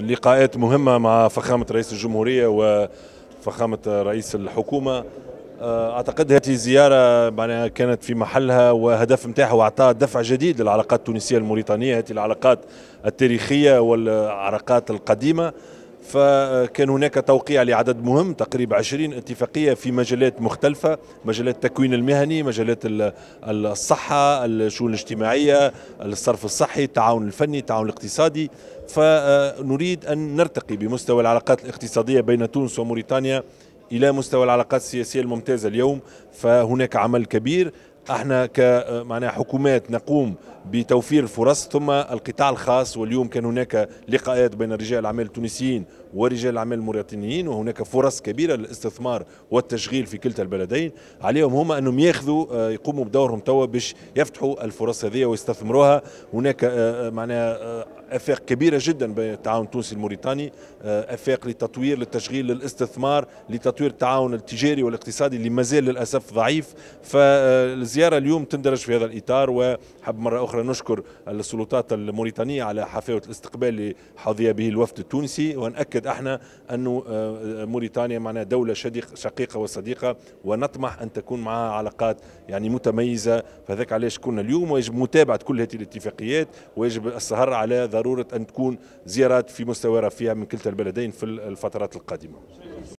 لقاءات مهمة مع فخامة رئيس الجمهورية وفخامة رئيس الحكومة. آه، أعتقد هذه الزياره معناها كانت في محلها وهدف نتاعها واعطاء دفع جديد للعلاقات التونسية الموريتانية هذه العلاقات التاريخية والعلاقات القديمة. فكان هناك توقيع لعدد مهم تقريبا 20 اتفاقية في مجالات مختلفة مجالات التكوين المهني مجالات الصحة الشؤون الاجتماعية الصرف الصحي التعاون الفني التعاون الاقتصادي. فنريد أن نرتقي بمستوى العلاقات الاقتصادية بين تونس وموريتانيا إلى مستوى العلاقات السياسية الممتازة اليوم. فهناك عمل كبير. إحنا كمعناها حكومات نقوم بتوفير الفرص ثم القطاع الخاص واليوم كان هناك لقاءات بين رجال الأعمال التونسيين ورجال الأعمال الموريتانيين وهناك فرص كبيرة للاستثمار والتشغيل في كلتا البلدين. عليهم هم أنهم ياخذوا آه، يقوموا بدورهم توا باش يفتحوا الفرص هذه ويستثمروها. هناك آه، آه، معناها أفاق كبيرة جدا بين التعاون التونسي الموريتاني أفاق للتطوير للتشغيل للاستثمار لتطوير التعاون التجاري والاقتصادي اللي مازال للأسف ضعيف. فالزيارة اليوم تندرج في هذا الإطار وحب مرة أخرى نشكر السلطات الموريتانية على حفاوة الاستقبال اللي حظي به الوفد التونسي. ونأكد إحنا انه آه، موريتانيا معنا دولة شقيقة وصديقة ونطمح أن تكون معها علاقات يعني متميزة. فذاك علاش كنا اليوم ويجب متابعة كل هذه الاتفاقيات ويجب السهر على ضرورة أن تكون زيارات في مستوى رفيع من كلتا البلدين في الفترات القادمة.